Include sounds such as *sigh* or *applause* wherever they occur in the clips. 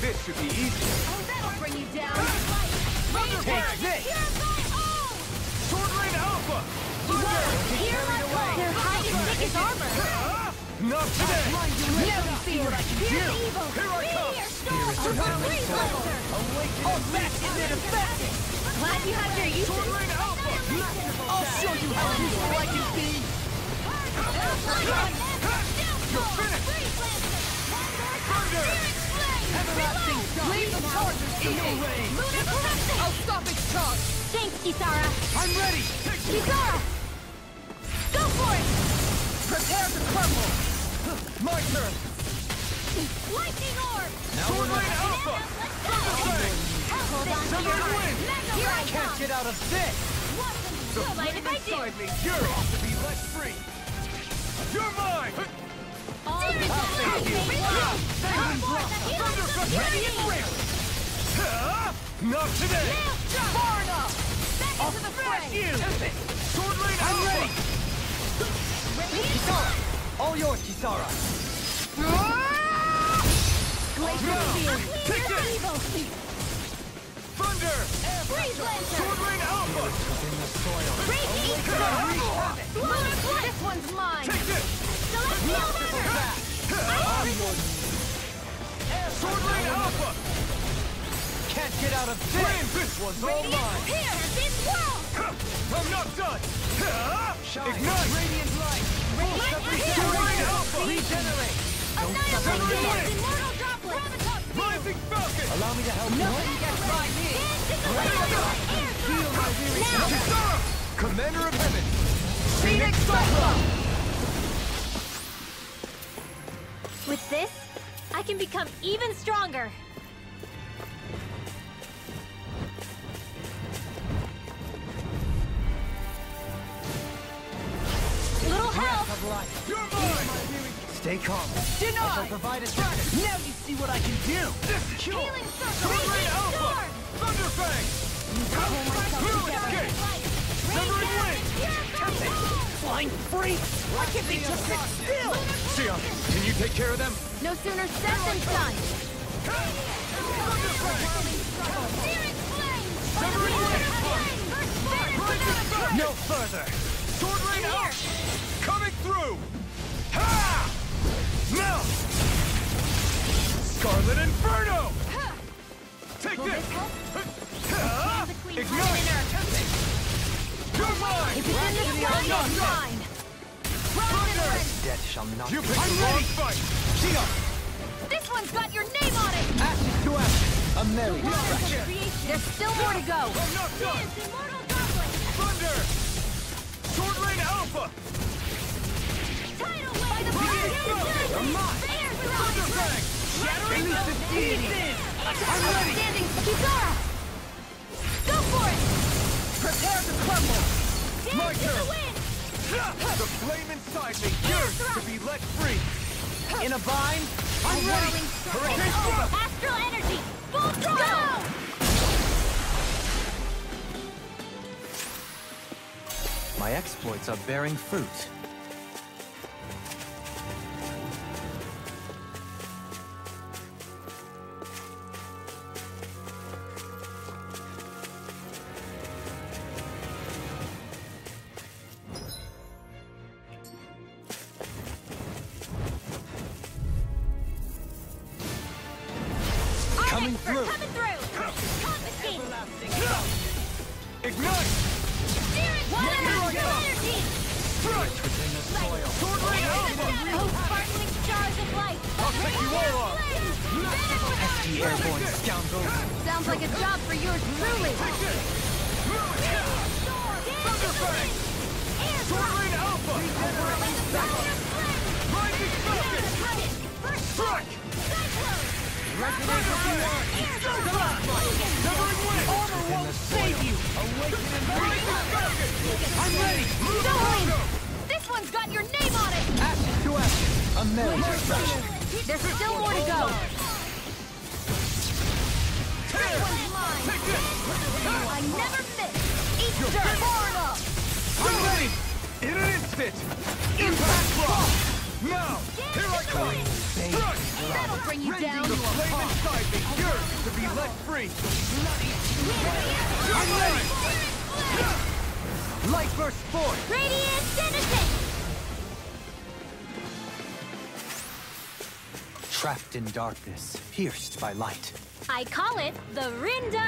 this should be easy. Oh, that'll bring you down. Take this! Sword Rain Alpha! Here my call. They're hiding thick armor. Not today! No fear. Here's evil. Here I come. Here, storm. Freeze Lancer. Oh, that isn't effective! Glad you had your uses. Sword Rain Alpha! I'll show you how useful I can be! You're finished! Thunder! Leave the charges in your range! I'll stop its charge! Thanks, Kisara. I'm ready! Kisara! Go for it! Prepare to crumble! *laughs* My turn! Lightning Orb! Sword Rain Alpha! Thunder Fang! Hold on to Thunder your and wind! heart. Here I Can't get out of this! Don't mind if I do. You're off to be let free! You're mine! Not today! Far enough! Back into the fray! You! Sword I'm ready! Kisara! All yours, Kisara! Glacial. Field! Take Here's evil! Thunder! Freeze Lancer! Sword Alpha! Radiant Storm! Lunar Flight! This one's mine! Take this! Sword Rain Alpha! Can't get out of Win! this! This one's all mine! Prepared! This world! I'm not done! Shine! Ignite! Radiant light! Radiant Sword Rain Alpha! Regenerate! Annihilate Thunder Dance! Wing! Immortal Droplet! Rising Falcon! Allow me to help you. Nothing gets by me! Dance in the wind! Air Feel my weary Now! Commander of Heaven! Phoenix Cyclone! With this, I can become even stronger. Little help! Breath of life! You're mine! Stay calm. I shall provide a distraction. Now you see what I can do! Cure! Healing circle! Sword Rain Alpha! storm! Thunder Fang! Blue Escape! Severing Wind! Flying freak! Why can't they just sit still? Shionne, can you take care of them? No sooner said than done! No further! Sword Rain out! Coming through! Ha! Now! Scarlet Inferno! Take this! Ha! It's in the sky, it's! Death shall not You be the wrong fight! Shield! This one's got your name on it! ashes to ashes. A merry creation. There's still more to go. I'm not done! Immortal goblin! Thunder! Sword Rain Alpha! Tidal wave! By the! Thunder Fang! Shattering the pieces! I'm ready! Outstanding! Kisara! Go for it! Prepare to crumble! My Dance in turn. the! The flame inside me yearns to be let free! In a bind, I'm ready! Whirling circle. Hurricane Cobra! Astral energy! Full throttle! my exploits are bearing fruit. Darkness, pierced by light. I call it the Rindo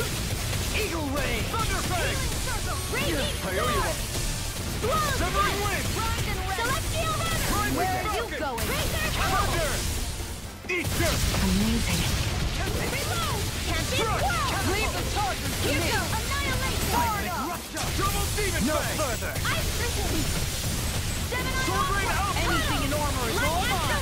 Eagle ray. Thunder Fang! I owe! Severing Wind! Celestial Hammer! Rising Where are you going? Thunder! Eat dirt! Amazing. Reload! Can't be! Leave the charges to me! goes! Annihilate Double Demon No Fang! further. Ice! Seven Sword! Anything in armor is all mine!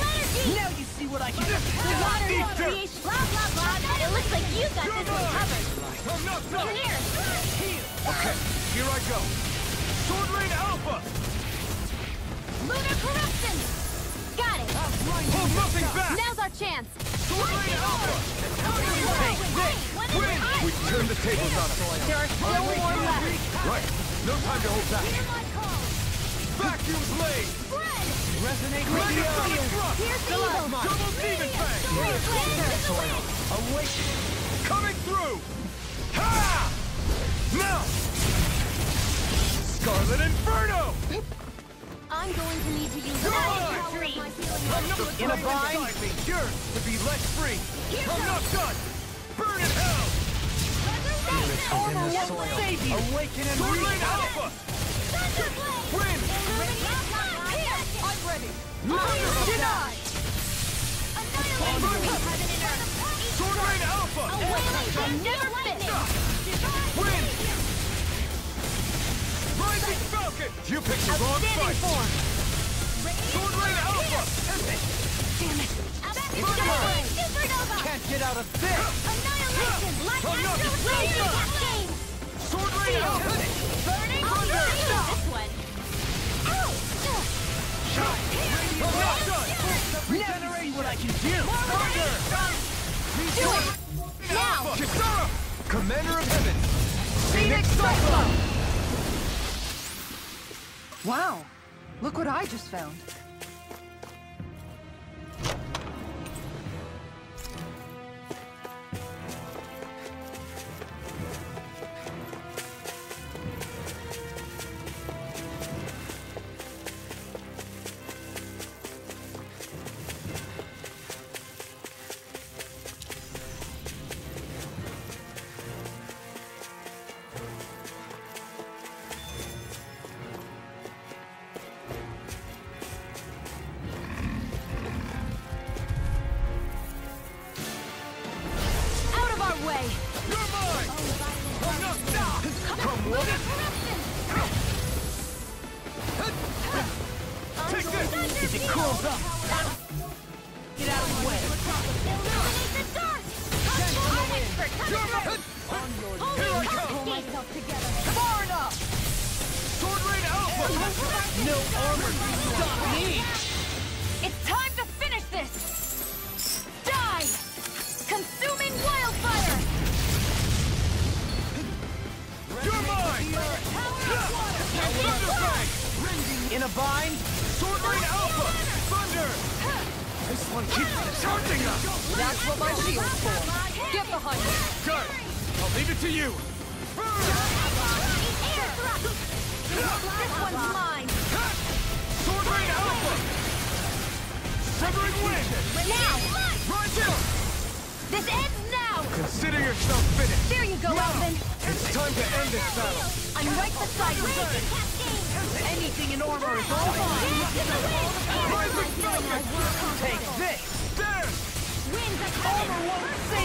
Now you see what I can do! Waters Eat creation! Blah, blah, blah! It looks like you got this one covered! I'm not done! Here! Okay, here I go. Sword Rain Alpha! Lunar corruption! Got it! Ah, hold oh, nothing back! Now's our chance! Sword Rain Alpha! Take this! We turn the tables on us. There are still more left! Right. No time to hold back. Hear my call! Vacuum blade! Spread! Resonate Dragon radio. Sonic Here's the evil! Double Demon Fang! Great Lancer! Awaken. Coming through! Ha! Now! Scarlet Inferno! I'm going to need to use Come all on! the power of my healing I'm not energy. In a bind? beside me. Yours to be let free. Here I'm not done. Burn in hell. Within the soil. Save you. Awaken and Sword Rain reach. Alpha. Win. I'm ready! Deny. Annihilate! Sword Rain Alpha. A wailing from never Rising Falcon. You picked the wrong fight. form! Sword Rain Alpha. Damn it! Supernova! Supernova! Can't get out of this. Annihilation! Like I'm not Astro disgraced. Laser Cascade! Sword Rain Alpha. Burning Thunder! This one! Oh, Shot. I'm not. Regenerate what I can do. Thunder. Do it! Now! Kisara. Commander of Heaven. Phoenix Cyclone! Wow. Look what I just found.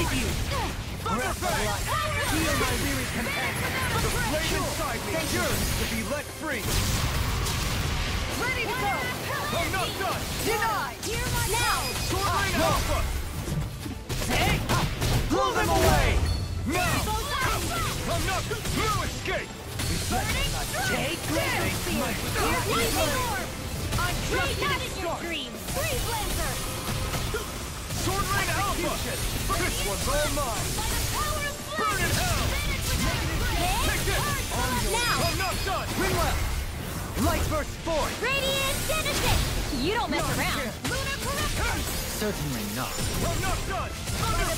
Save you. Thunder Fang. Heal my weary companion. The flame inside me yours to be let free. Ready to go! I'm not done. Denied! Now! Sword Alpha. Hey! Blow them away. Now. I'm not. No escape. Take this. I'm trapped in your dreams! Freeze Lancer! Sword Rain Alpha. This one's all mine. Burn in hell. Take this. Now! I'm not done. Rinwell. Light burst forth. Radiant Genesis! You don't mess around! Lunar corruption! Certainly not. I'm not done. Thunder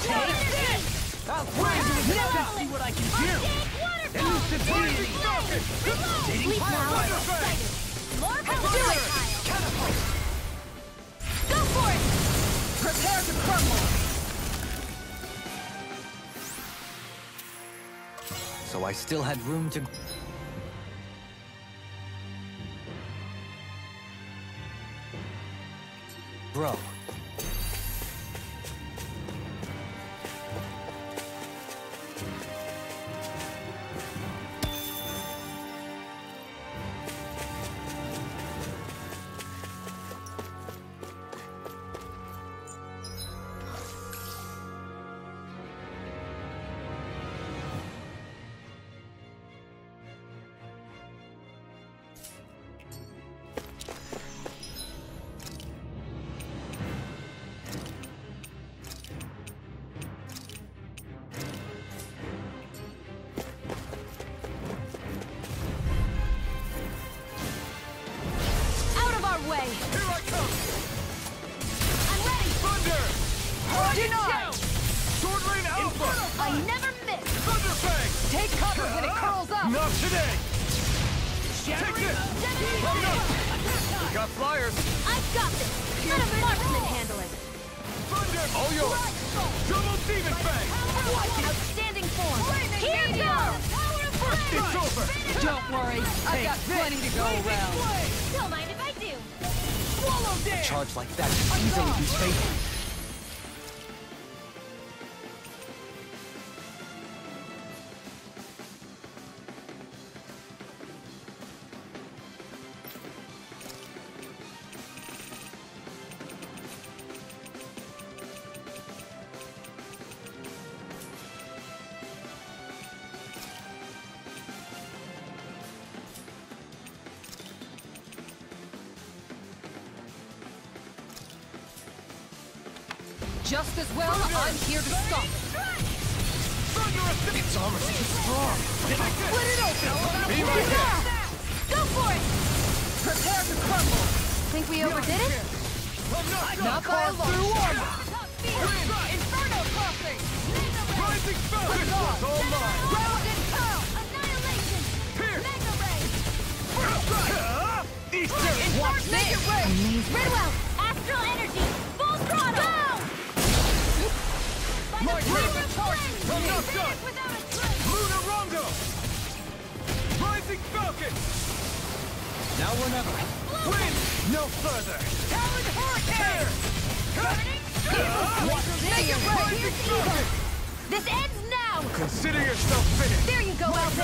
Take this! I'll wait see what I can do. Elusive deity. Falcon. Sleep now! Thunder Fang. More power! Do it! Go for it! Prepare to crumble! So I still had room to... Bro. Take this! We got flyers! I've got this! Let a marksman handle it! Thunder! All yours! Double demon fang! Outstanding form! Here goes! It's over! Don't worry, I've got plenty to go around. Don't mind if I do! Swallow dance! Charge like that should easily be.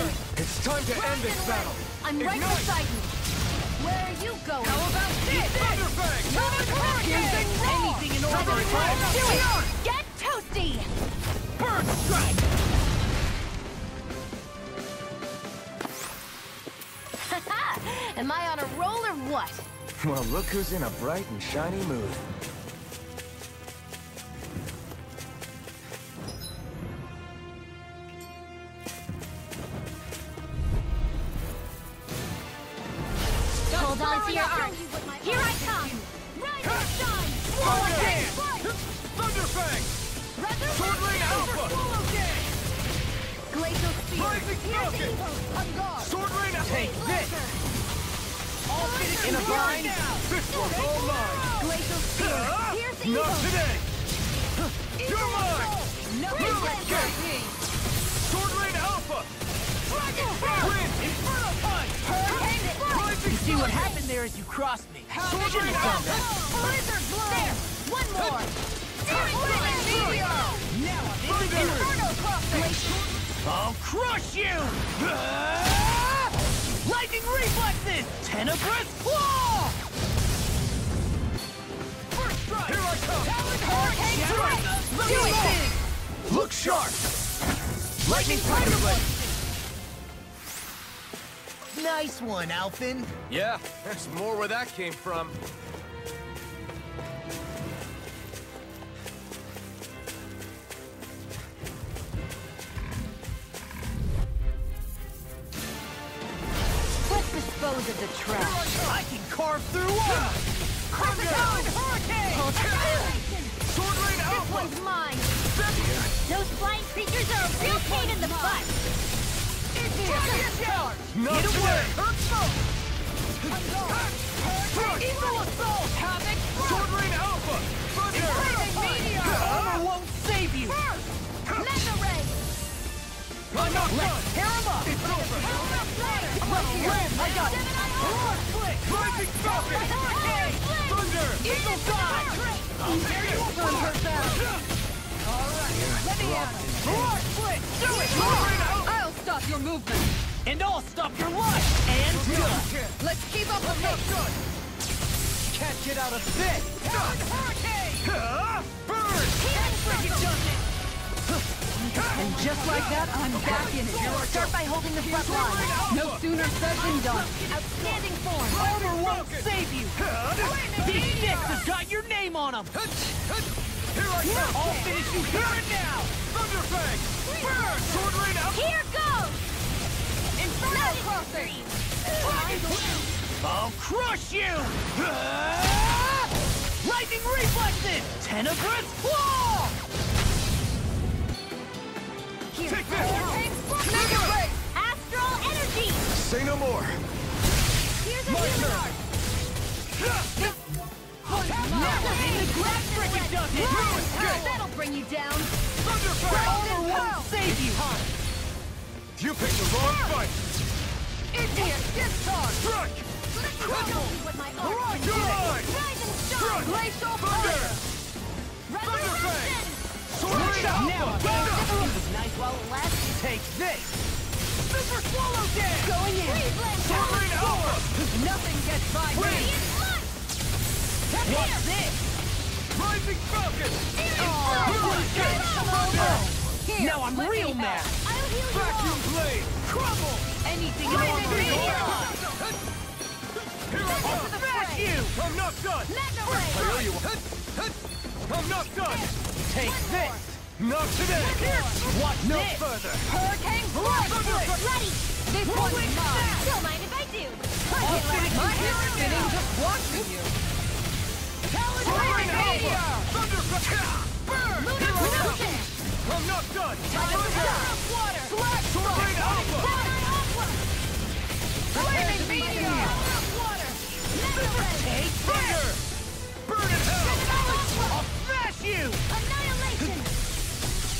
You! It's time to end this battle! I'm right Ignite! beside you! Where are you going? How about this? Thunderfang! Talon hurricane! Anything in order Talon to hurricane! Do it! Get toasty! Bird strike! *laughs* Am I on a roll or what? Well, look who's in a bright and shiny mood. Bind! This one's all mine! Glacial spear! Not today! You're mine! Move it, but Kate! me! Sword Rain Alpha! Wind! Inferno Punch! Rising See what happened there is you crossed me. Alpha! Blizzard blow! There! One more! Now I'm in the groove. I'll crush you! Ah! Lightning reflexes! Tenebrous claw! Come! Hurricane Do it! Look sharp! Lightning Tiger Blade! Nice one, Alphen. Yeah, there's more where that came from. Let's dispose of the trash. I can carve through armor! Crocodile! Sword Rain This Alpha! one's mine! Those flying creatures are a real pain in the butt! Not today! Evil assault! Havoc! Sword Rain Alpha! Thunder! Armor won't save you! Mega ray! I'm not done! Tear him up! It's over! I got it! Rising Falcon! Thunder! Eagle side! Take it! Thunder back! Let me at it! Split! do it. Right I'll stop your movement. And I'll stop your life. And done. Let's keep up the pace. Can't get out of this! Ah! Burn! And just like that, I'm back in it. Start by holding the front line. No sooner said than done. Outstanding form. Armor won't save you! These sticks have got your name on them! Here I come! I'll finish you here and now! Thunderfang! Burn! Sword Rain Alpha! Here goes! Inferno crossing! I'll crush you! Lightning reflexes! Tenebrous claw! Here. Take this! Mega ray! Astral energy! Say no more. Here's a healing. Now in the grab frickin' does it! That'll bring you down. Armor won't save you! You picked the wrong fight. Idiot! Discharge! Strike! Crumble with my art. You're mine! Rise and shine. Glacial Thunder! fire! Resurrection. Sword Now, Thunder! It was nice while it lasted. Take this! Super swallow dance! Going in! Rain Alpha! Nothing gets by me! What's this? Rising Falcon! Oh, Here, now I'm real me mad! I'll heal you Vacuum. Blade! Crumble! Anything Blade more and for Here I come! You! I'm not done! Magna I Ray. you. I'm not done! Take this! Not today! What? No this? further! Hurricane Blood! Ready. This one's mine! Don't mind if I do. I'll finish my hair spinning just watching you! Sword Meteor! Thunder! Burn! Lunar. I'm not done! Time to stop! Water! Black Sword Rain Alpha! Down on Aqua. Flaming Meteor! Water. Magna Ray. Take Fire! Burn in hell! I'll smash you! Annihilation.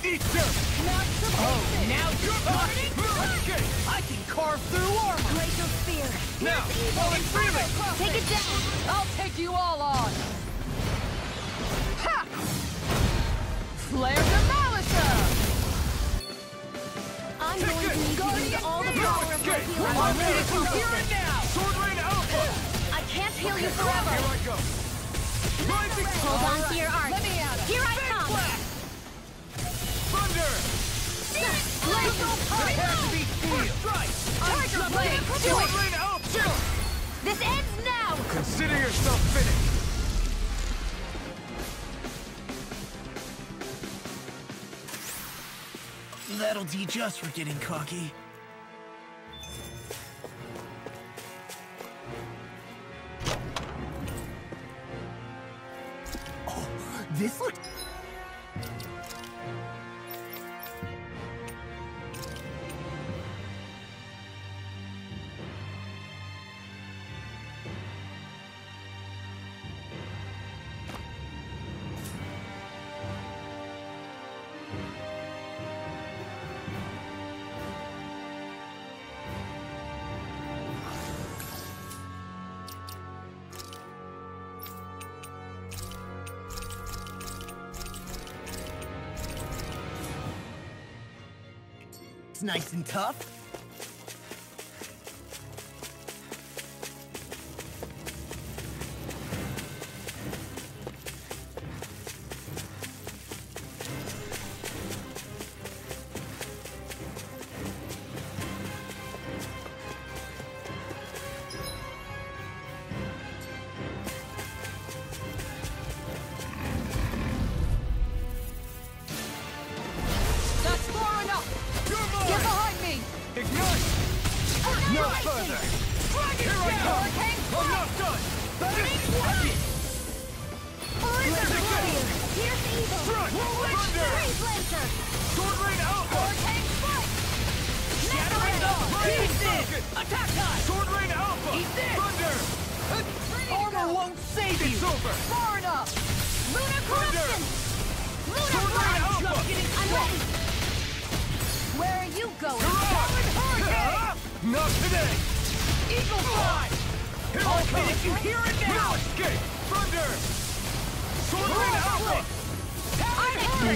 Not oh, now you're burning! I can carve through armor! Glacial Spear. Now! Falling Freeman! Take it down. I'll take you all on! Ha! Flare Demolisher! I'm going to need to use all the power of my healing I'm ready to hear it now! Sword Rain Alpha! I can't heal you Here forever. I go! Hold on to your it! Here I come. Thunder! Glacial It has to be steel! Tiger Blade! Sword Rain Alpha! This ends now. Consider yourself finished! That'll teach us for getting cocky. Oh, this looks... nice and tough.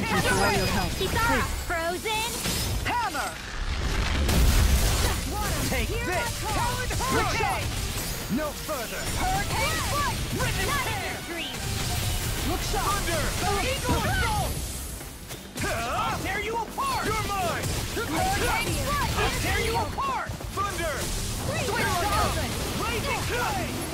Thank you for all your help. Frozen. Hammer! Take this! Talon Hurricane! No further! Hurricane dream. Look! Thunder! Eagle Assault! Ah! Tear you apart! You're mine! Hurricane Strike! I'll tear you apart! Thunder! Switch! Blazing Flame!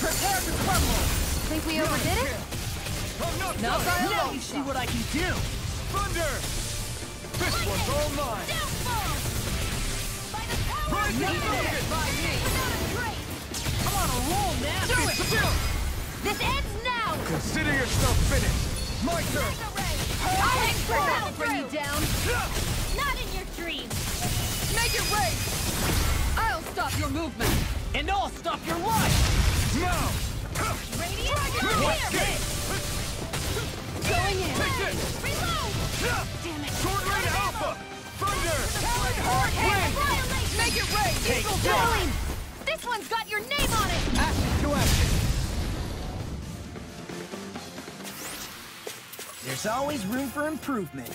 Prepare to crumble! Think we overdid it? I'm not Now done! Let me see what I can do! Thunder! This one's all mine! Rise and Even focus! if by me! I'm on a roll now! Do it! Still! This ends now! Consider yourself finished! My turn! I'll bring you down! Not in your dreams! Make it rain! I'll stop your movement! And I'll stop your life! Now! Reload! Damn it! Alpha! Thunder! This one's got your name on it! Action to action! There's always room for improvement.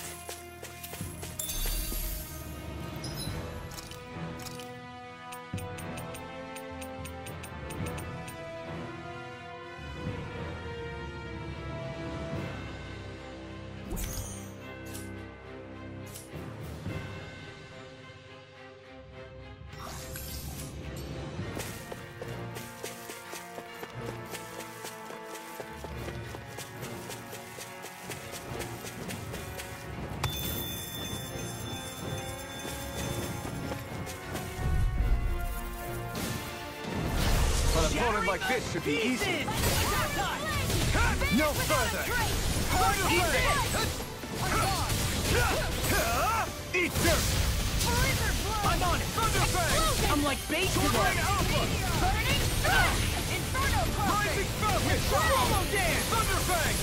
Like this should be easy. No further! Eat dirt! I'm on it! Thunder Fang! I'm like bait ah. to Sword them! Rain Alpha! Rising Falcon! Promo Dance! Thunder Fang!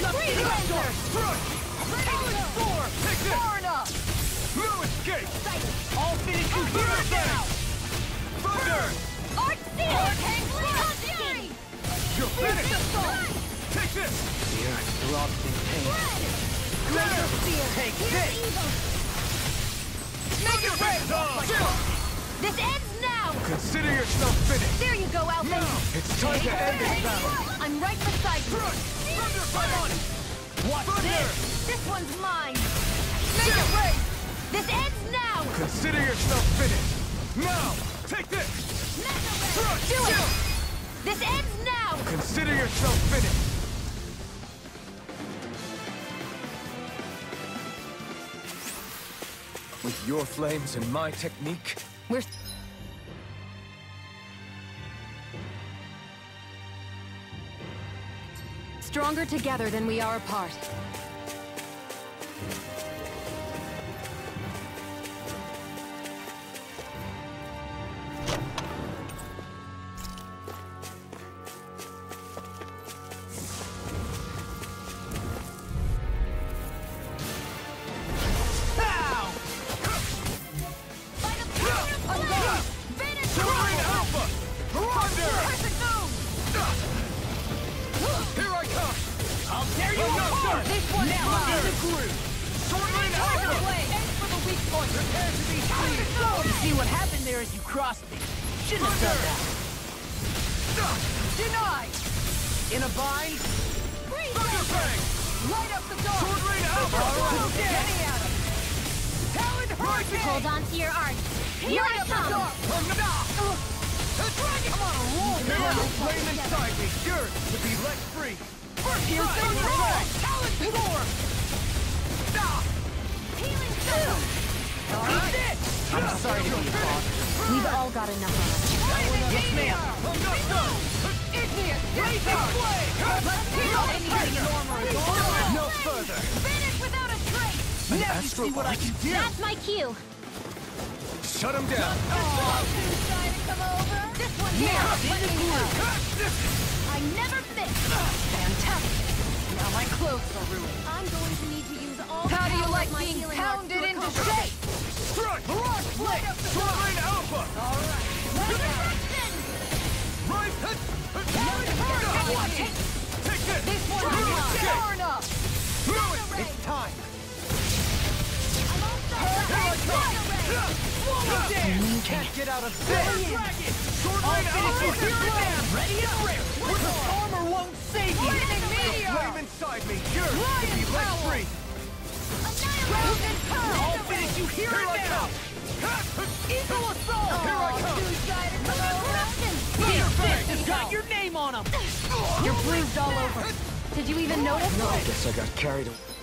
Nothing Crush! Four! Take this! Far enough! No escape! I'll finish you here now! Thunder! You're! Take this! The earth throbs in pain. Take this! Make it rain! This ends now! Consider yourself finished! There you go, Alpha! Now! It's time to end this battle! I'm right beside you! Crush! Thunder Fang! Watch this! This one's mine! Make it! This ends now! Consider yourself finished! Now! Take this! Do it! This ends! Consider yourself finished! With your flames and my technique, We're... Stronger together than we are apart. Your name on them. You're bruised all over. Did you even notice? I guess I got carried away.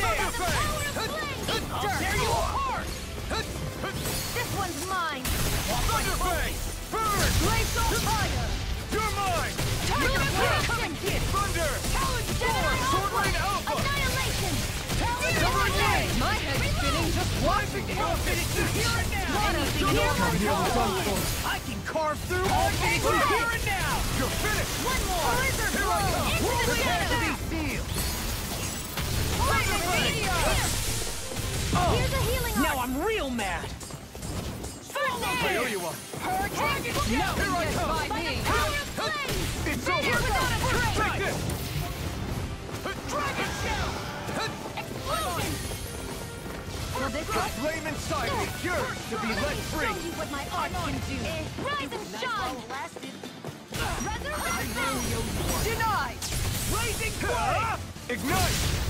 Swallow Thunder down. Fang! I'll tear you apart. This one's mine! Thunder Burn! Blaze on fire. You're mine! Tiger blade! Come and get it. Thunder! Talon Gemini Sword Rain Alpha! Alpha! Annihilation! Number eight! My head's spinning just watching it. I'll finish you here and now. Anything here Come here, must done go. for. I can carve through. Finish you here and now. You're finished! One more! Blizzard come! Into the shadows! Sealed! Flaming meteor. Here's a healing Now! I'm real mad. I owe you one! Hurricane. Nothing Here I come. by By me. power of flame! It's over! Here without a trace. Take this! Dragon shell. Explosion! Will this The help? flame inside me, yours to be Let let me free! show you what my art can do! Rise and shine! Resurrection! Denied. Blazing flame. Ah! Ignite!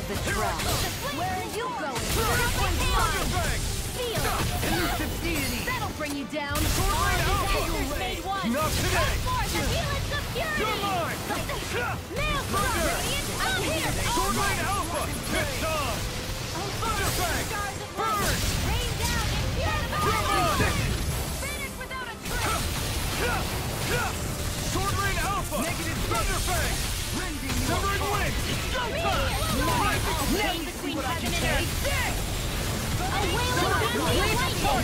of the drum. Where are you going? Thunder Fang! Feel! Elusive deity! That'll bring you down! Rain All made one! Not today!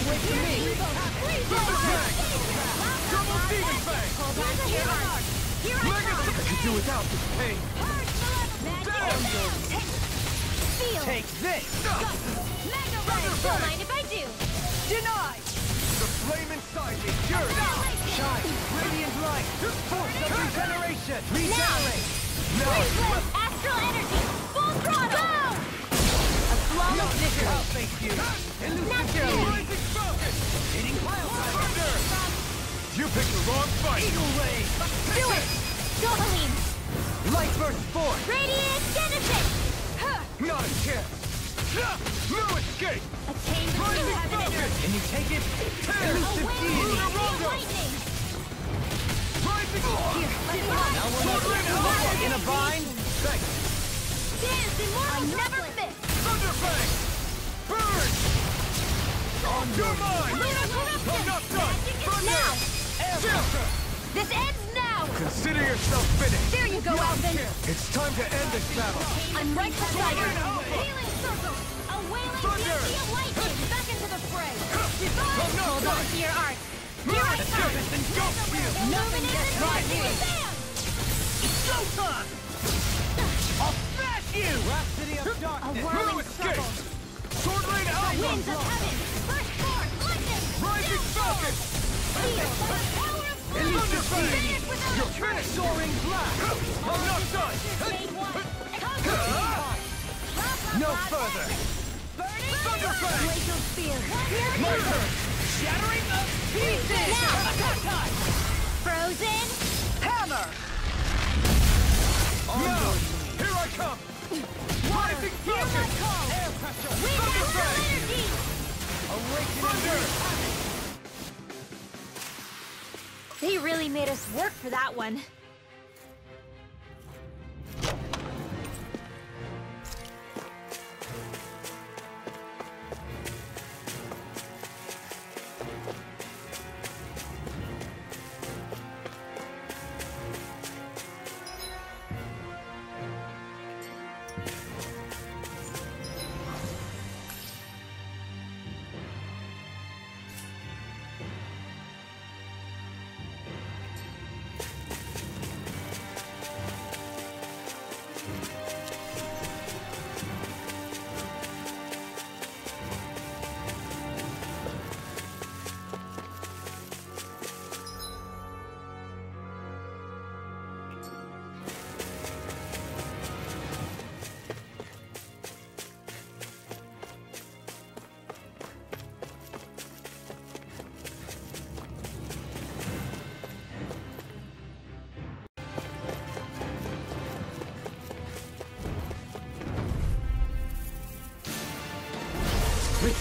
Lightning! Thunderfang! Double Demon Fang! I do without this pain! Feel! Take this! Mega Ray! Don't mind if I do! Denied! The flame inside me! Fury! Shine! Radiant light! Force of regeneration! Regenerate! Freeze the! Eagle ray! Do it! Dohalim! Light burst 4! Radiant Genesis! Not a chance! No escape! A chain between heaven and earth! Can you take it? Elusive deity! lightning! lightning! Rising Now we're in a bind? Thanks! Dance I never miss! Thunderfang! Burn! Mine! Lunar corruption! I'm not done! Now! Delta! This ends now! Consider yourself finished! There you go, Alphen! It's time to end this battle! I'm right beside her! Healing circle! A wailing Thunder! deity of lightning! Back into the fray! I'm Divine! not Hold done! on to your art! Here I come! Ghost Shield! Nothing gets by me! Showtime! I'll smash you! Rhapsody of A darkness! No whirling escape! circle! Sword Rain Winds of heaven! First force! Lightning! Rising Falcon! Feel the! No further! Spear! Turn! Shattering of pieces! Now! Frozen! Hammer! Here I come! Rising! Air pressure! Awakening! Thunder! They really made us work for that one.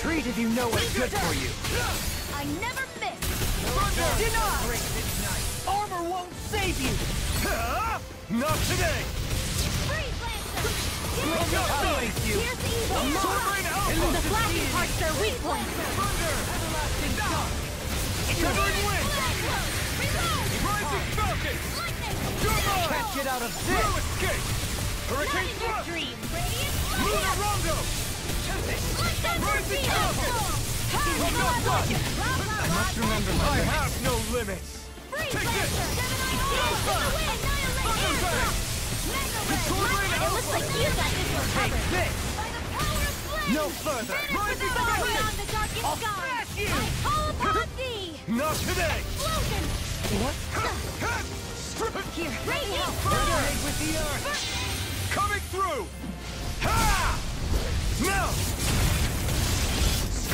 Retreat if you know what's good for you! I never miss! Denied! Armor won't save you! Not today! Freeze Lancer! I'll you! Here's the evil! Rain The flashing parts are weak points! Thunder! Everlasting! Severing Wing! Reload! Rising Falcon! Lightning! Can't get out of No this! escape! Not Hurricane in your Thrust! dream! Radiant! Lunar Rondo! I must remember my I have no limits! Take this! Lancer! Gemini! Thunderfang! Mega Sword Ray! Rain It looks like you got this one Take this! By the power of flame! No further! Falcon! beyond the darkest I'll smash you! I call upon thee! Not today! Explosion! What? Here, radiant Resonated with the earth! Coming through!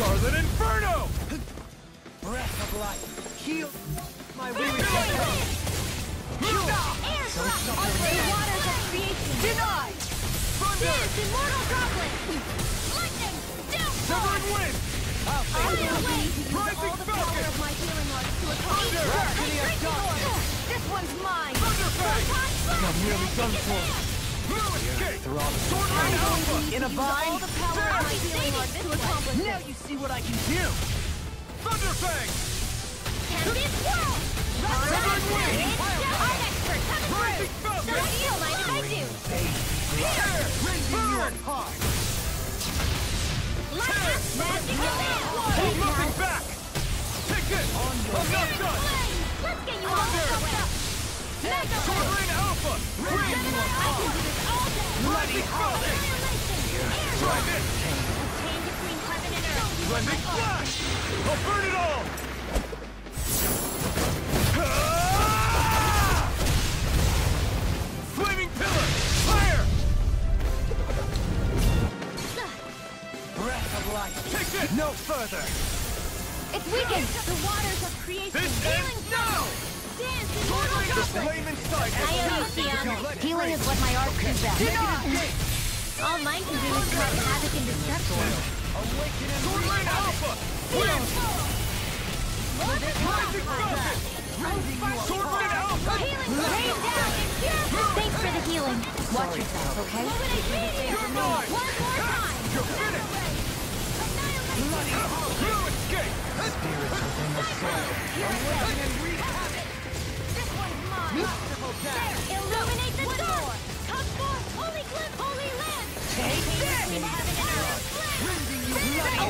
Scarlet Inferno! Breath of life! Heal my weary! Air drop! Unlimited waters of creation! Denied! Thunder! Immortal droplet! Lightning! Downpour! Severing Wind! I'll On face way to use Rising all the power Falcon! of my healing arts to accomplish Rhapsody of darkness! This one's mine! Thunderfang! I'm nearly done for. No escape! Sword Rain Alpha! In a All vine. the power of my healing art to accomplish Now you see what I can do. Thunderfang! Candy Swirl! Severing Wing! Art expert coming through! Falcon! So you mind if I do! Air! Boom! Lightning Magic Hold nothing back! Take it! I'm not done! Let's get you all soaked up! Mega Sword Wave! Rain Alpha! Green! I can do this all day! Rising Falcon! Annihilation! Drive it! Chain between heaven and earth! Blending Flash! I'll burn it all! Ah! Flaming Pillar! Fire! Breath of life. Take it! No further. It's weakened! The waters of creation! This Healing ends now! Dance in Sword mortal Rain combat! Flame inside! I owe you, Shionne. Healing is what my art best. All mine can do is cause havoc and destruction. Awaken and Sword Alpha! Flame! Rising Falcon! Sword Rain Alpha! Healing rain down! Thanks for the healing. Watch yourself, okay? You're mine! One more time! You're finished! Escape! spirits within the soul. Mine! There! Illuminate the dark! Come forth! Holy cliff! Holy land! Take this! In heaven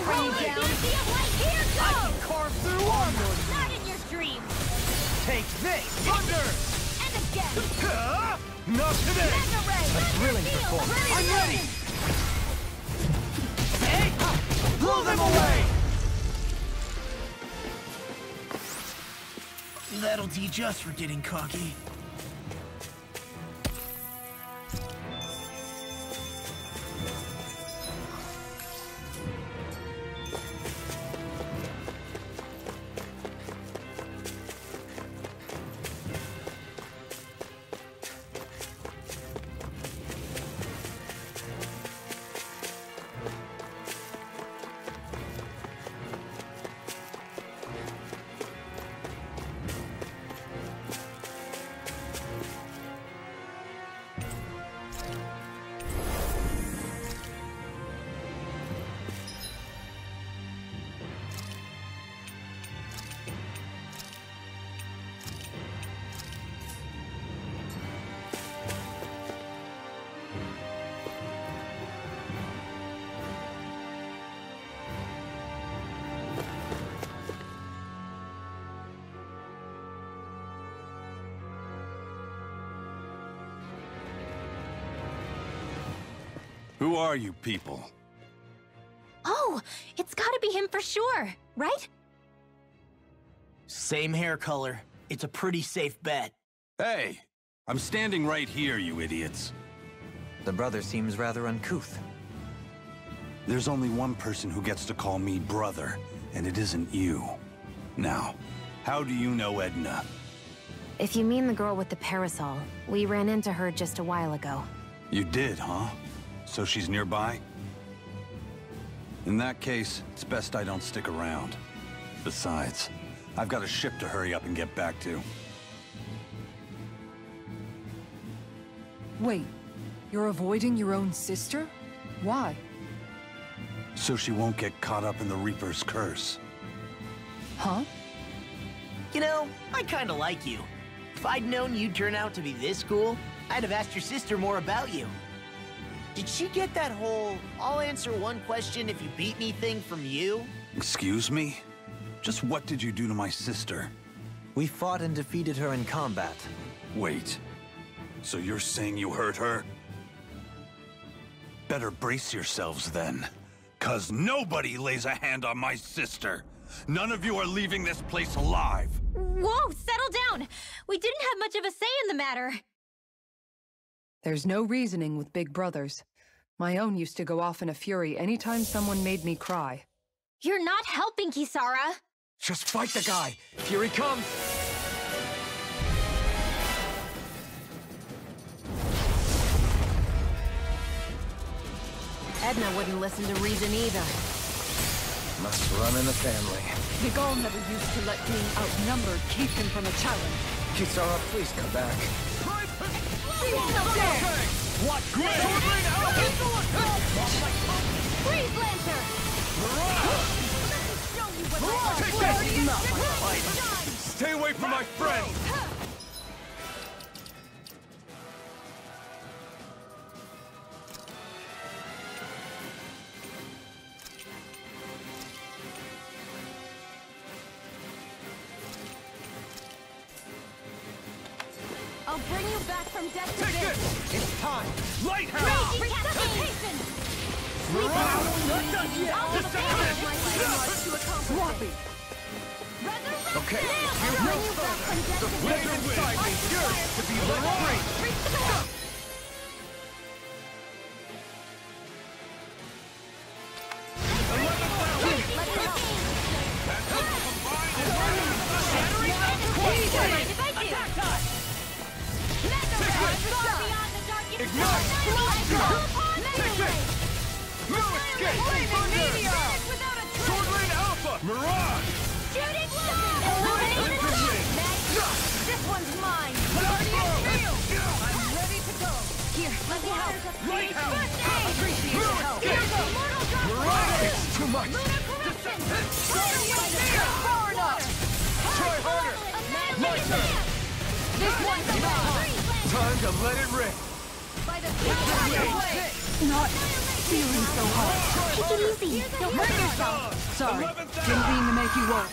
bloody down! of light! Here I can carve through armor. Not in your dreams! Take this! Thunder! And again! Not today! A thrilling performance. I'm ready! Hey! Blow them away! That'll teach us for getting cocky. Who are you people? Oh, it's gotta be him for sure, right? Same hair color. It's a pretty safe bet. Hey, I'm standing right here, you idiots. The brother seems rather uncouth. There's only one person who gets to call me brother, and it isn't you. Now, how do you know Edna? If you mean the girl with the parasol, we ran into her just a while ago. You did, huh? So she's nearby? In that case, it's best I don't stick around. Besides, I've got a ship to hurry up and get back to. Wait, you're avoiding your own sister? Why? So she won't get caught up in the Reaper's curse. Huh? You know, I kinda like you. If I'd known you'd turn out to be this cool, I'd have asked your sister more about you. Did she get that whole, I'll answer one question if you beat me thing from you? Excuse me? Just what did you do to my sister? We fought and defeated her in combat. Wait. So you're saying you hurt her? Better brace yourselves then. Cause nobody lays a hand on my sister. None of you are leaving this place alive. Whoa, settle down! We didn't have much of a say in the matter. There's no reasoning with big brothers. My own used to go off in a fury anytime someone made me cry. You're not helping, Kisara. Just fight the guy! Here he comes! Edna wouldn't listen to reason either. Must run in the family. Miguel never used to let being outnumbered keep him from a challenge. Kisara, please come back. Grid! Freeze Lancer! Take this! Not my fight. Stay away from my friend! From death to Take this! It's time! Lighthouse! Resuscitation! Sleep Not on done yet! I'll Just a abandon minute! my landmarks to Lighthouse! First aid! Appreciate your help! escape! Here's a mortal! It's too much! Far enough! Try harder! Lighter! This one's mine! Time to let it rip! By the Not feeling so hard. Take it easy. Don't hurt yourself. Sorry, didn't mean to make you work.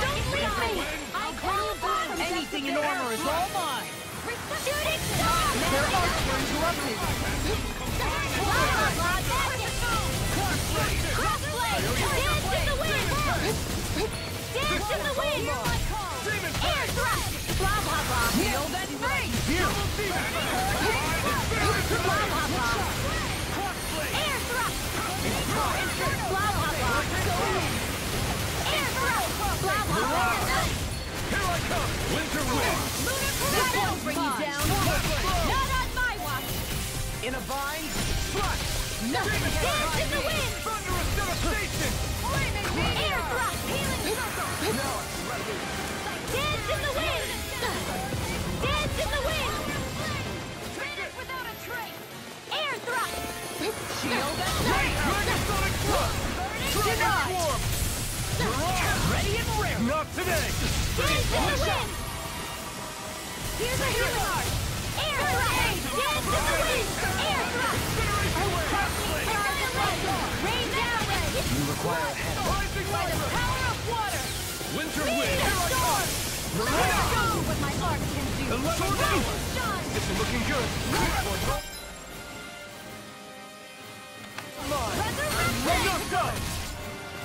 Don't leave me. I'll bring you back Anything in armor is all mine! Interrupted. Crossblade. Dance in. Air thrust. Blah blah Here! I come! Winter Wind! That won't bring you down. Not on my watch. In a vine! Dance in the wind. Thunderous devastation! Air thrust. Healing circle. Dance in the wind. Dance in the wind. Vanish without a trace. Air thrust. Shield and Megasonic thrust! Denied. Swarm! Ready and rare. This is looking good! Resurrection.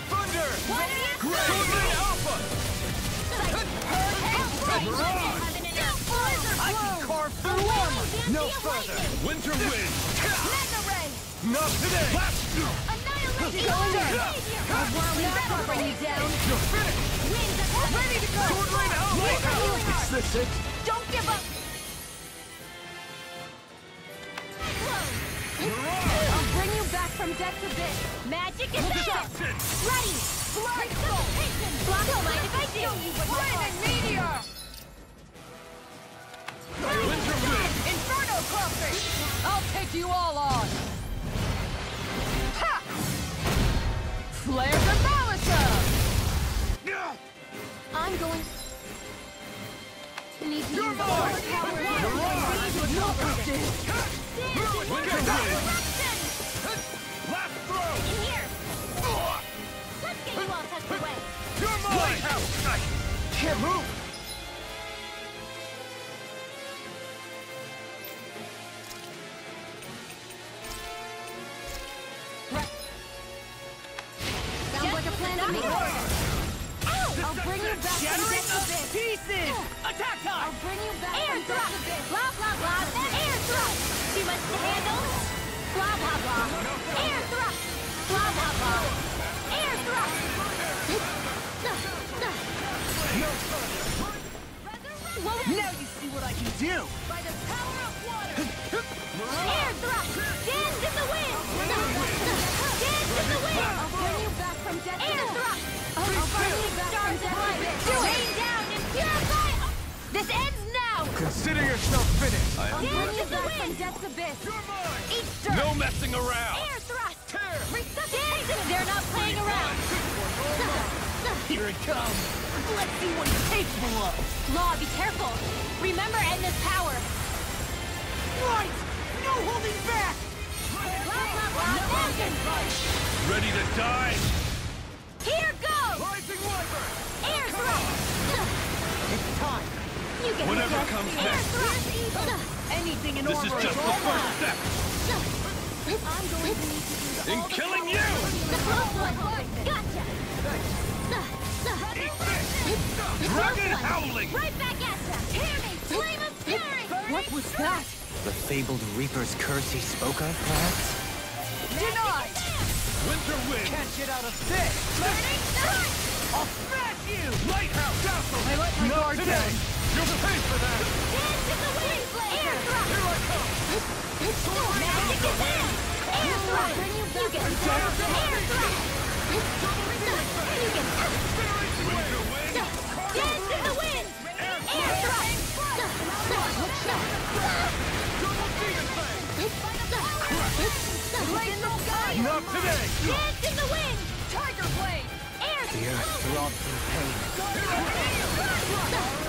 Thunder! Rain Alpha! I can carve through armor! No further! Winter! Mega Ray. Not today! Annihilate the order. That'll bring you down. Ready to go. Sword Rain Alpha! Is this it? Don't give up. I'll bring you back from death to this. Magic is. Deception! Ready. Blood soul. Block if I do. Flaming meteor. Inferno crossing. I'll take you all on! Ha! Flare the Malachum! I'm going to need to use all mine. power of Winter Wind! Last throw! In here. Let's get you all tucked away. You're mine! Lighthouse! I can't move! Sounds like a plan to me. Blah blah blah. Air thrust. She to handle. Blah blah blah. Air thrust. Blah blah blah. Finished. I am Dance in the wind! Death's abyss! Eat dirt! No messing around! Air thrust! Resuscitation! They're not playing around! Here it comes. Let's see what capable of! Law, be careful! Remember Edna's power! Right! No holding back! Ready to die? Here goes! Rising Wyvern! Air thrust! *laughs* It's time. You get Whatever comes Air next. thrust! Anything in This order is just the first step I'm going to need to do the in killing you! The close one! Gotcha! Dragon howling! Right back at ya! Hear me! Flame of fury! What was that? The fabled Reaper's curse he spoke of, perhaps? Denied! Winter wind! Can't get out of this! Burning sun! I'll smash you! Lighthouse! Dazzle! I let my Not guard today! down. You'll pay for that! Dance in the wind! Air thrust! Here I come! Magic is in! Air thrust! You get the! Air thrust! You get Winter wind! Dance in the wind! Air thrust! Not today! Dance in the wind! Tiger blade! Air The earth throbs in pain.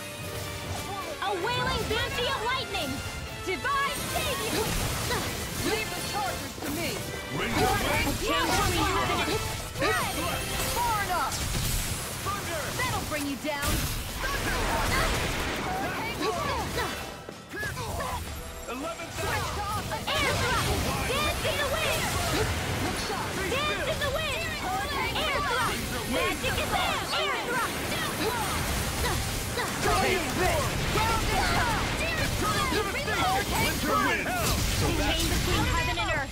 A wailing banshee of lightning! Divine savior! Leave the chargers to me! Winter A wind! chain between heaven and earth! Spread! Far enough! That'll bring you down! Eleven thousand! Air thrust! Dance in the wind! Dance in the wind! Air thrust! Magic is in! Air thrust! Winter wind! Chain between heaven and earth!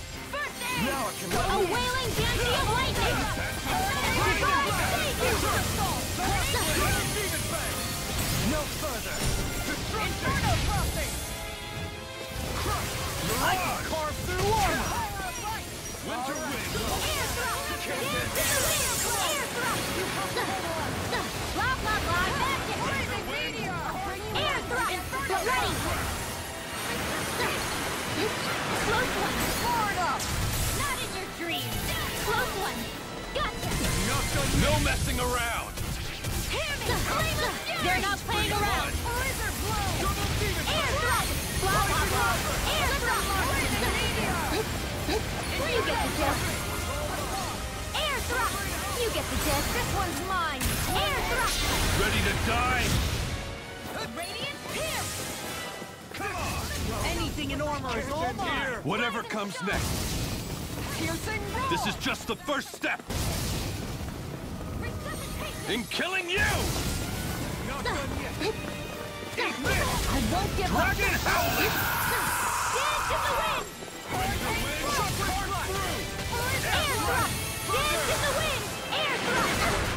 A wailing banshee of lightning! No further! Inferno crossing! I can carve through armor! Winter wind! Air thrust! The wind! Air thrust! Blah, blah, blah! Magic! Air thrust! Ready! Close one! Far enough! Not in your dreams! Close one! Gotcha! No messing around! They're not playing around! Air thrust! Air! You get the gist! Air thrust! You get the gist! This one's mine! Air thrust! Ready to die? Anything in armor is all mine! Whatever comes next. Piercing roar! This is just the first step in killing you! I won't give up! Dragon howling! Dance in the wind! Air thrust! Dance in the wind! Air thrust!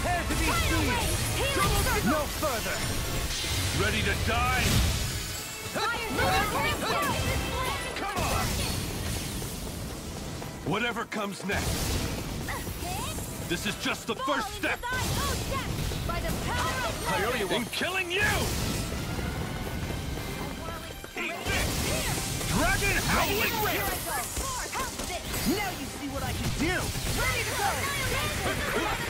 Prepare to be seized. wave. No further. Ready to die? *laughs* Come on! Whatever comes next. This is just the Fall first step thine own death. By the power of love. in killing you! Eat this! Dragon Howling! Here I go. Have. Now you see what I can do. Ready to go.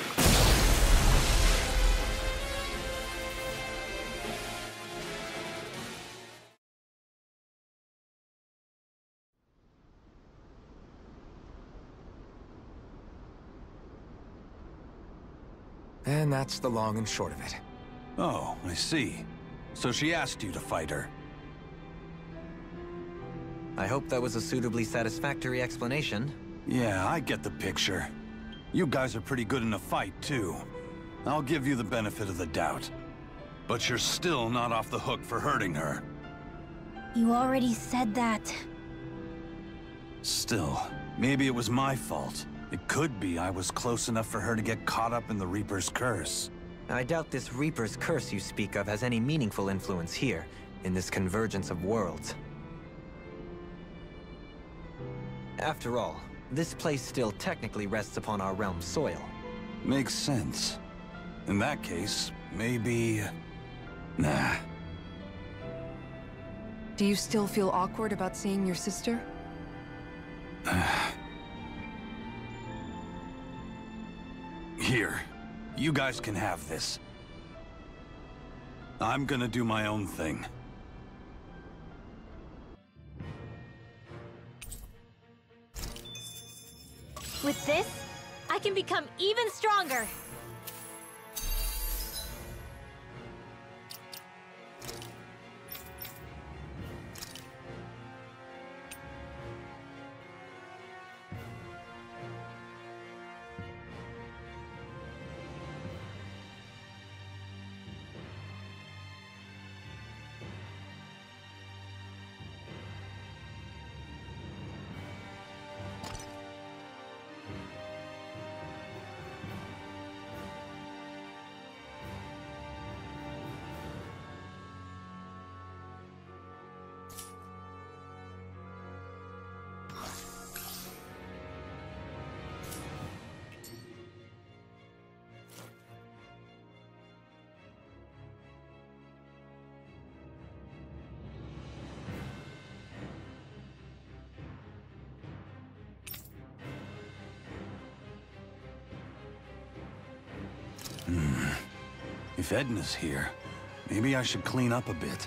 And that's the long and short of it. Oh, I see. So she asked you to fight her. I hope that was a suitably satisfactory explanation. Yeah, I get the picture. You guys are pretty good in a fight, too. I'll give you the benefit of the doubt. But you're still not off the hook for hurting her. You already said that. Still, maybe it was my fault. It could be I was close enough for her to get caught up in the Reaper's curse. I doubt this Reaper's curse you speak of has any meaningful influence here, in this convergence of worlds. After all, this place still technically rests upon our realm's soil. Makes sense. In that case, maybe... Nah. Do you still feel awkward about seeing your sister? Ah. Here, you guys can have this. I'm gonna do my own thing. With this, I can become even stronger. If here, maybe I should clean up a bit.